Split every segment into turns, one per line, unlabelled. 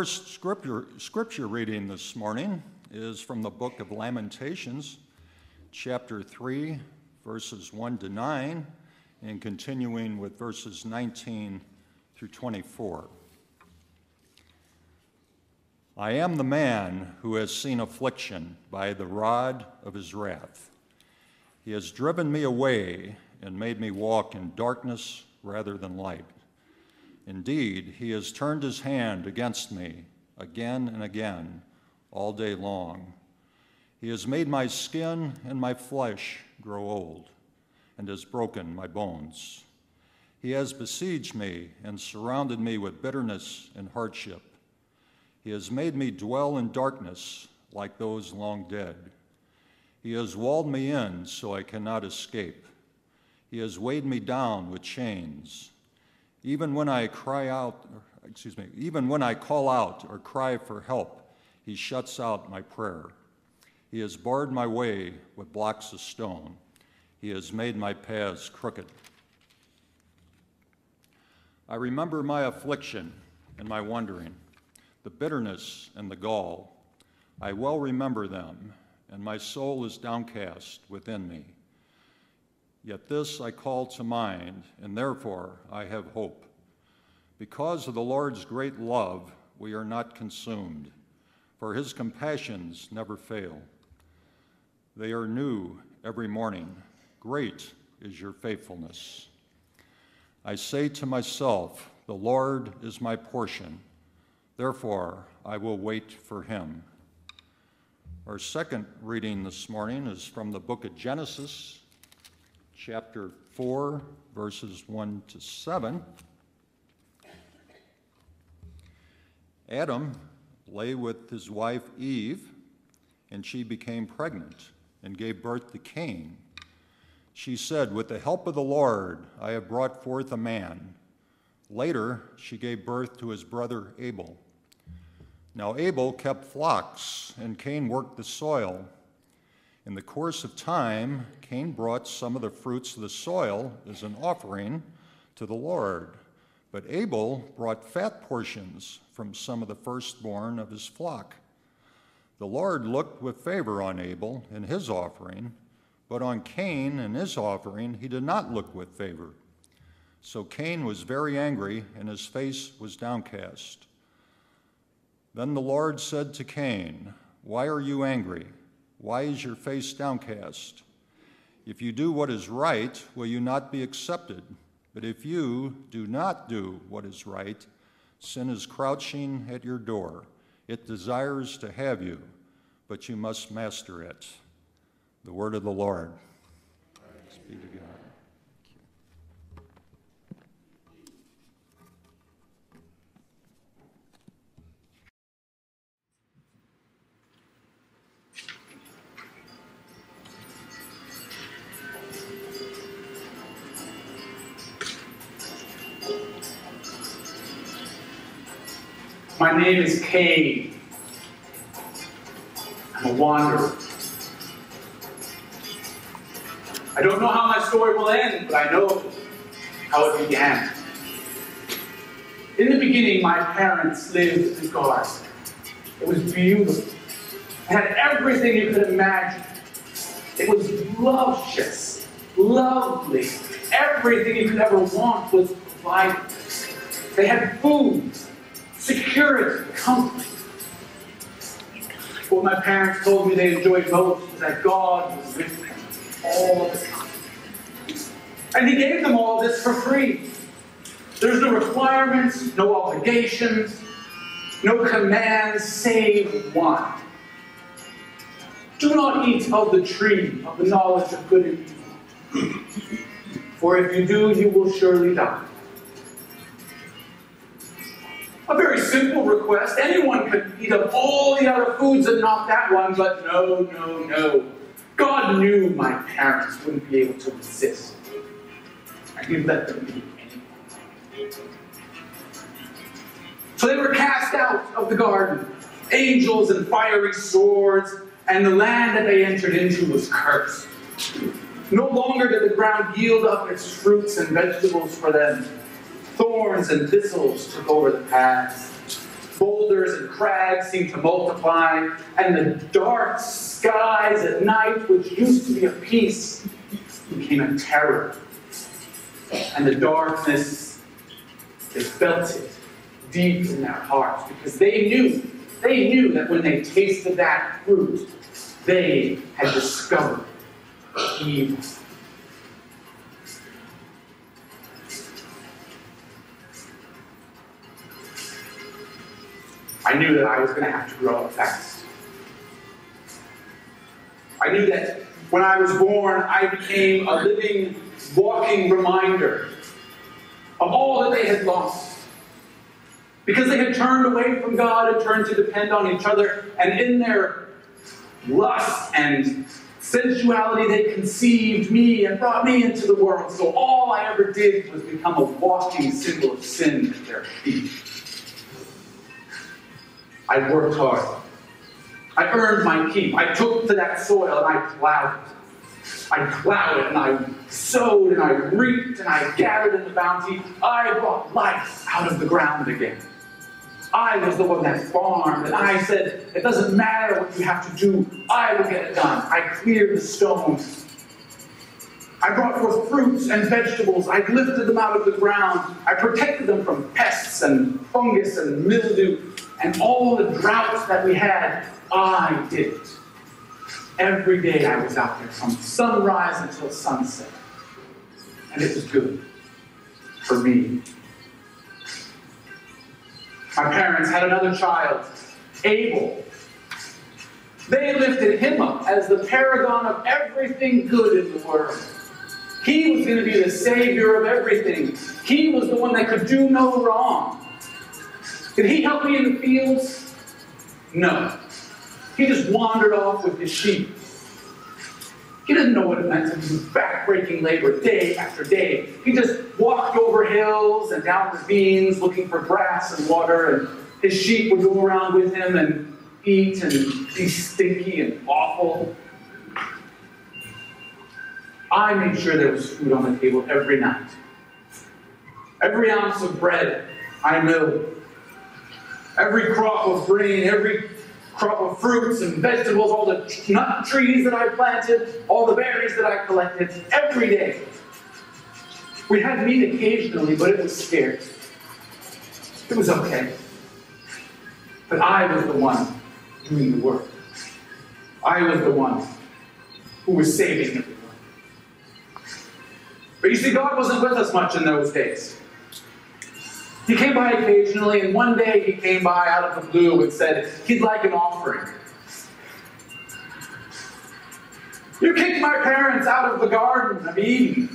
first scripture, scripture reading this morning is from the book of Lamentations, chapter 3, verses 1 to 9, and continuing with verses 19 through 24. I am the man who has seen affliction by the rod of his wrath. He has driven me away and made me walk in darkness rather than light. Indeed, he has turned his hand against me again and again all day long. He has made my skin and my flesh grow old and has broken my bones. He has besieged me and surrounded me with bitterness and hardship. He has made me dwell in darkness like those long dead. He has walled me in so I cannot escape. He has weighed me down with chains. Even when I cry out, or, excuse me, even when I call out or cry for help, he shuts out my prayer. He has barred my way with blocks of stone. He has made my paths crooked. I remember my affliction and my wandering, the bitterness and the gall. I well remember them, and my soul is downcast within me. Yet this I call to mind, and therefore I have hope. Because of the Lord's great love, we are not consumed, for his compassions never fail. They are new every morning. Great is your faithfulness. I say to myself, The Lord is my portion. Therefore, I will wait for him. Our second reading this morning is from the book of Genesis, chapter 4, verses 1 to 7. Adam lay with his wife Eve, and she became pregnant and gave birth to Cain. She said, With the help of the Lord, I have brought forth a man. Later, she gave birth to his brother Abel. Now, Abel kept flocks, and Cain worked the soil. In the course of time, Cain brought some of the fruits of the soil as an offering to the Lord. But Abel brought fat portions from some of the firstborn of his flock. The Lord looked with favor on Abel and his offering, but on Cain and his offering he did not look with favor. So Cain was very angry, and his face was downcast. Then the Lord said to Cain, Why are you angry? Why is your face downcast? If you do what is right, will you not be accepted? But if you do not do what is right, sin is crouching at your door. It desires to have you, but you must master it. The word of the Lord. Thanks be to God.
My name is Cain. I'm a wanderer. I don't know how my story will end, but I know how it began. In the beginning, my parents lived in a garden. It was beautiful. It had everything you could imagine. It was luscious, lovely. Everything you could ever want was provided. They had food, security, comfort. What my parents told me they enjoyed most was that God was with them all the time. And He gave them all this for free. There's no requirements, no obligations, no commands, save one. Do not eat of the tree of the knowledge of good and evil. For if you do, you will surely die. A very simple request. Anyone could eat up all the other foods and not that one, but no, no, no. God knew my parents wouldn't be able to resist. And He let them eat. So they were cast out of the garden, angels and fiery swords, and the land that they entered into was cursed. No longer did the ground yield up its fruits and vegetables for them thorns and thistles took over the paths. boulders and crags seemed to multiply, and the dark skies at night, which used to be a peace, became a terror. And the darkness, felt it deep in their hearts because they knew, they knew that when they tasted that fruit, they had discovered evil. I knew that I was going to have to grow up fast. I knew that when I was born, I became a living, walking reminder of all that they had lost. Because they had turned away from God and turned to depend on each other, and in their lust and sensuality, they conceived me and brought me into the world. So all I ever did was become a walking symbol of sin at their feet. I worked hard. I earned my keep. I took to that soil and I plowed it. I plowed it and I sowed and I reaped and I gathered in the bounty. I brought life out of the ground again. I was the one that farmed, and I said, It doesn't matter what you have to do, I will get it done. I cleared the stones. I brought forth fruits and vegetables. I lifted them out of the ground. I protected them from pests and fungus and mildew and all the droughts that we had. I did it. Every day I was out there from sunrise until sunset. And it was good for me. My parents had another child, Abel. They lifted him up as the paragon of everything good in the world. He was going to be the savior of everything. He was the one that could do no wrong. Did he help me in the fields? No. He just wandered off with his sheep. He didn't know what it meant to do backbreaking labor day after day. He just walked over hills and down ravines looking for grass and water, and his sheep would go around with him and eat and be stinky and awful. I made sure there was food on the table every night. Every ounce of bread I milled. Every crop of grain, every crop of fruits and vegetables, all the nut trees that I planted, all the berries that I collected, every day. We had meat occasionally, but it was scarce. It was okay. But I was the one doing the work. I was the one who was saving everyone. But you see, God wasn't with us much in those days. He came by occasionally, and one day he came by out of the blue and said he'd like an offering. You kicked my parents out of the Garden of Eden,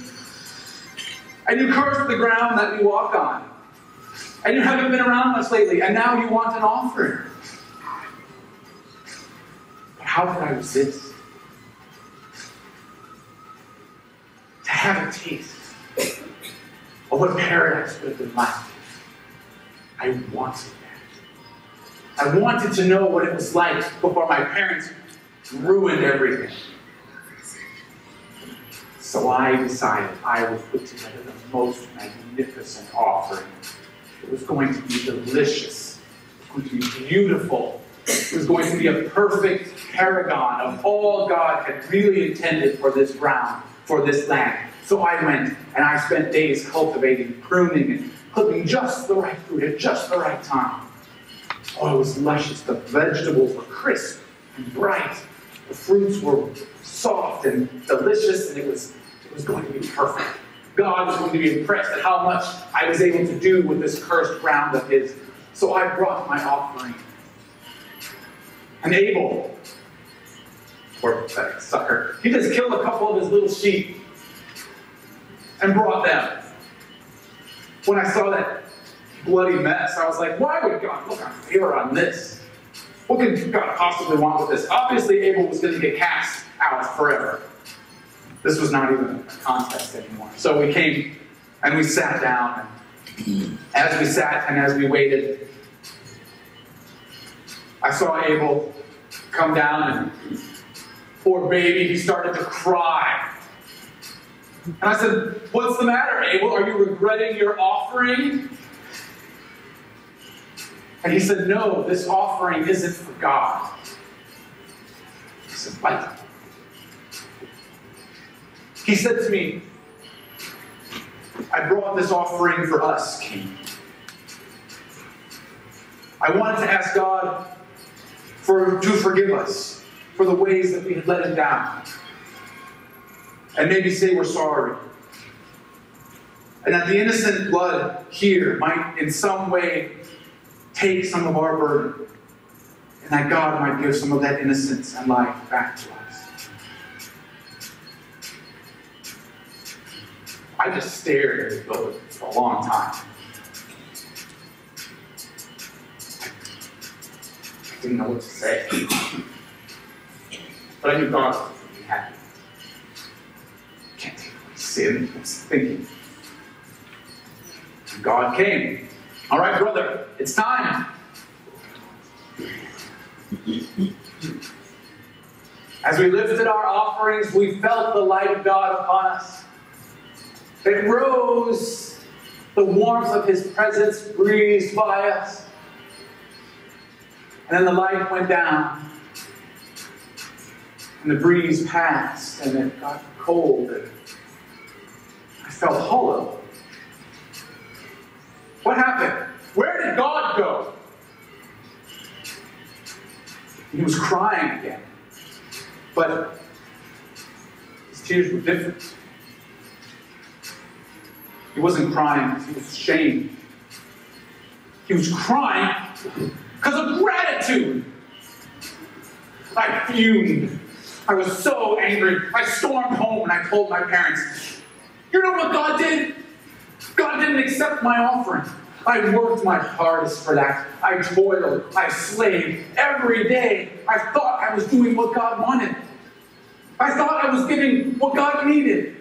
and you cursed the ground that we walk on, and you haven't been around us lately, and now you want an offering. But how could I resist? To have a taste of what paradise would have been like. I wanted that. I wanted to know what it was like before my parents ruined everything. So I decided I would put together the most magnificent offering. It was going to be delicious. It was going to be beautiful. It was going to be a perfect paragon of all God had really intended for this ground, for this land. So I went and I spent days cultivating, pruning, and cooking just the right food at just the right time. Oh, it was luscious. The vegetables were crisp and bright. The fruits were soft and delicious, and it was, it was going to be perfect. God was going to be impressed at how much I was able to do with this cursed ground of his. So I brought my offering. And Abel, poor pathetic sucker, he just killed a couple of his little sheep and brought them when I saw that bloody mess, I was like, why would God look on favor on this? What could God possibly want with this? Obviously, Abel was going to get cast out forever. This was not even a contest anymore. So we came and we sat down. And as we sat and as we waited, I saw Abel come down and poor baby, he started to cry. And I said, What's the matter, Abel? Are you regretting your offering? And he said, No, this offering isn't for God. I said, What? He said to me, I brought this offering for us, Cain. I wanted to ask God for, to forgive us for the ways that we had let him down. And maybe say we're sorry. And that the innocent blood here might in some way take some of our burden. And that God might give some of that innocence and life back to us. I just stared at this building for a long time. I didn't know what to say. But I knew God sin, thinking. God came. All right, brother, it's time. As we lifted our offerings, we felt the light of God upon us. It rose, the warmth of His presence breezed by us. And then the light went down, and the breeze passed, and it got cold, and felt hollow. What happened? Where did God go? He was crying again. But his tears were different. He wasn't crying because he was ashamed. He was crying because of gratitude. I fumed. I was so angry. I stormed home and I told my parents, You know what God did? God didn't accept my offering. I worked my hardest for that. I toiled. I slaved every day. I thought I was doing what God wanted. I thought I was giving what God needed.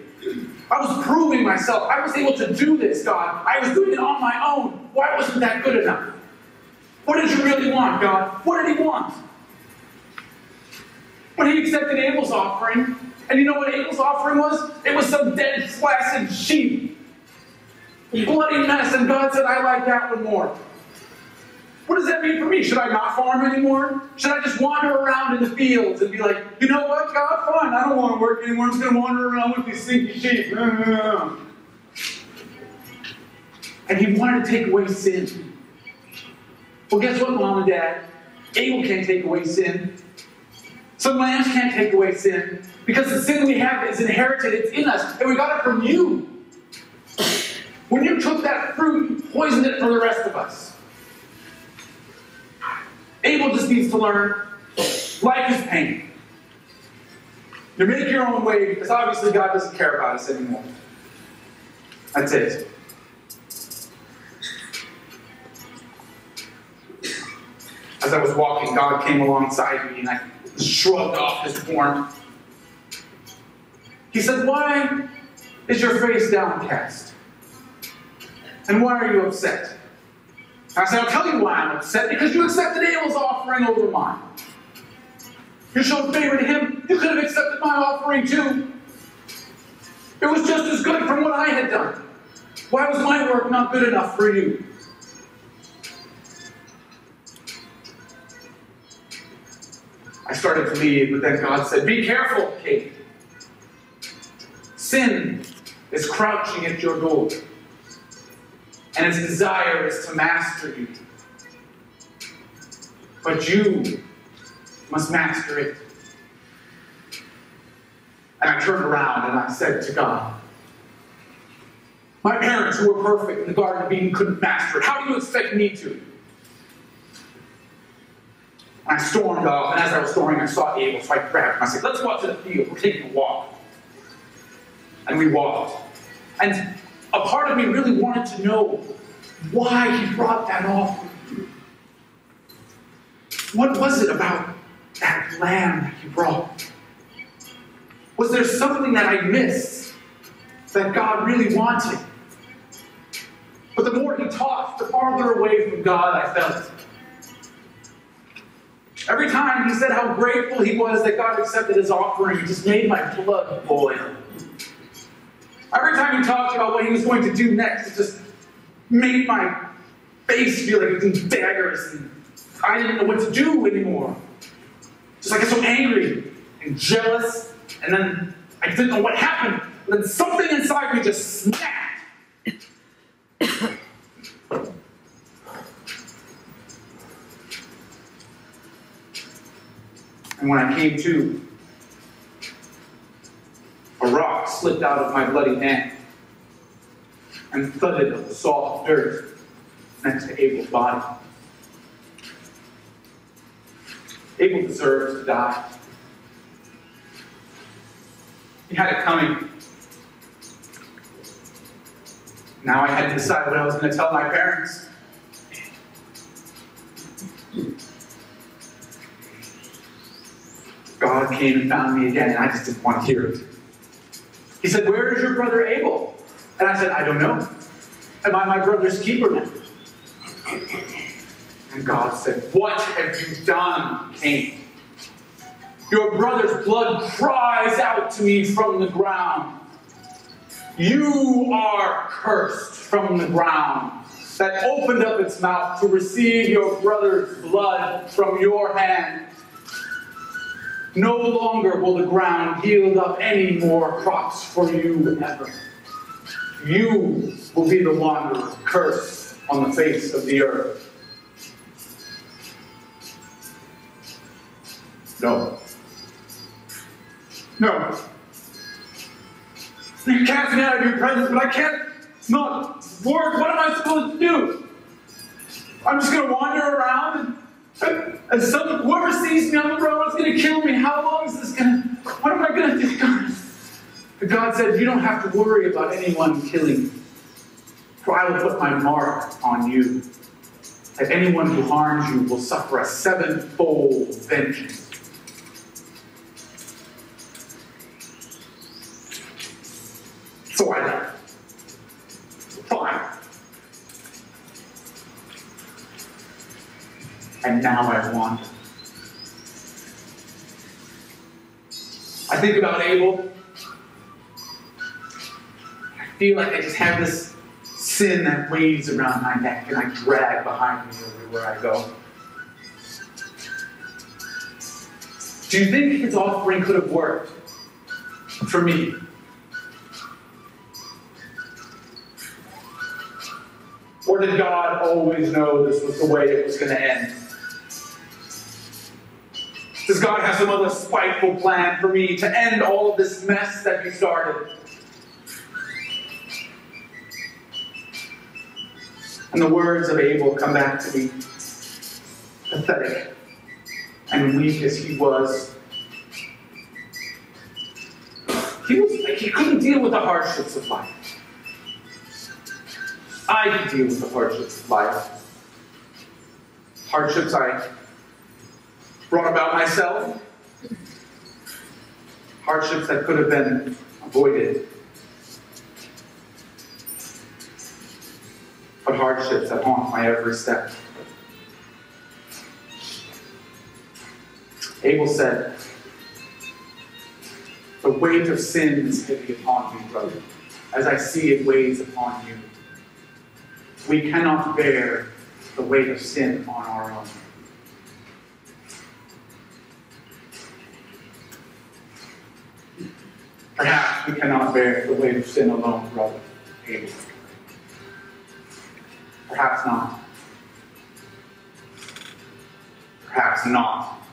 I was proving myself. I was able to do this, God. I was doing it on my own. Why wasn't that good enough? What did you really want, God? What did He want? When He accepted Abel's offering, and you know what Abel's offering was? It was some dead, flaccid sheep bloody mess, and God said, I like that one more. What does that mean for me? Should I not farm anymore? Should I just wander around in the fields and be like, you know what, God, fine, I don't want to work anymore. I'm just going to wander around with these stinky sheep. And he wanted to take away sin. Well, guess what, mom and dad? Abel can't take away sin. Some lambs can't take away sin. Because the sin we have is inherited, it's in us, and we got it from you. When you took that fruit, you poisoned it for the rest of us. Abel just needs to learn life is pain. You make your own way because obviously God doesn't care about us anymore. That's it. As I was walking, God came alongside me and I shrugged off his form. He said, Why is your face downcast? And why are you upset? I said, I'll tell you why I'm upset. Because you accepted Abel's offering over mine. You showed favor to him. You could have accepted my offering too. It was just as good from what I had done. Why was my work not good enough for you? I started to leave, but then God said, Be careful, Cain. Sin is crouching at your door and its desire is to master you. But you must master it. And I turned around and I said to God, My parents, who were perfect in the Garden of Eden, couldn't master it. How do you expect me to? And I stormed off, and as I was storming, I saw Abel, so I grabbed him. I said, Let's go out to the field. We're taking a walk. And we walked. And a part of me really wanted to know why he brought that offering. What was it about that lamb that he brought? Was there something that I missed that God really wanted? But the more he talked, the farther away from God I felt. Every time he said how grateful he was that God accepted his offering, it just made my blood boil. Every time he talked about what he was going to do next, it just made my face feel like it was daggers, and I didn't know what to do anymore. Just like I was so angry and jealous, and then I didn't know what happened. And then something inside me just snapped. And when I came to, a rock slipped out of my bloody hand and thudded on the soft dirt next to Abel's body. Abel deserves to die. He had it coming. Now I had to decide what I was going to tell my parents. God came and found me again, and I just didn't want to hear it. He said, Where is your brother Abel? And I said, I don't know. Am I my brother's keeper now? And God said, What have you done, Cain? Your brother's blood cries out to me from the ground. You are cursed from the ground that opened up its mouth to receive your brother's blood from your hand. No longer will the ground yield up any more crops for you ever. You will be the wanderer, cursed on the face of the earth. No. No. You cast me out of your presence, but I can't not work. What am I supposed to do? I'm just going to wander around some, whoever sees me on the road is going to kill me. How long is this going to, what am I going to do? God, but God said, you don't have to worry about anyone killing you. For I will put my mark on you. That anyone who harms you will suffer a sevenfold vengeance. So I left. Fine. And now I wander. I think about Abel. I feel like I just have this sin that weighs around my neck and I drag behind me everywhere I go. Do you think his offering could have worked for me? Or did God always know this was the way it was going to end? Does God have some other spiteful plan for me to end all of this mess that He started? And the words of Abel come back to me. Pathetic and weak as he was, he was like he couldn't deal with the hardships of life. I can deal with the hardships of life. Hardships I brought about myself. Hardships that could have been avoided. But hardships that haunt my every step. Abel said, The weight of sin is heavy upon me, brother, as I see it weighs upon you. We cannot bear the weight of sin on our own. Perhaps we cannot bear the weight of sin alone, brother Abel. Perhaps not. Perhaps not.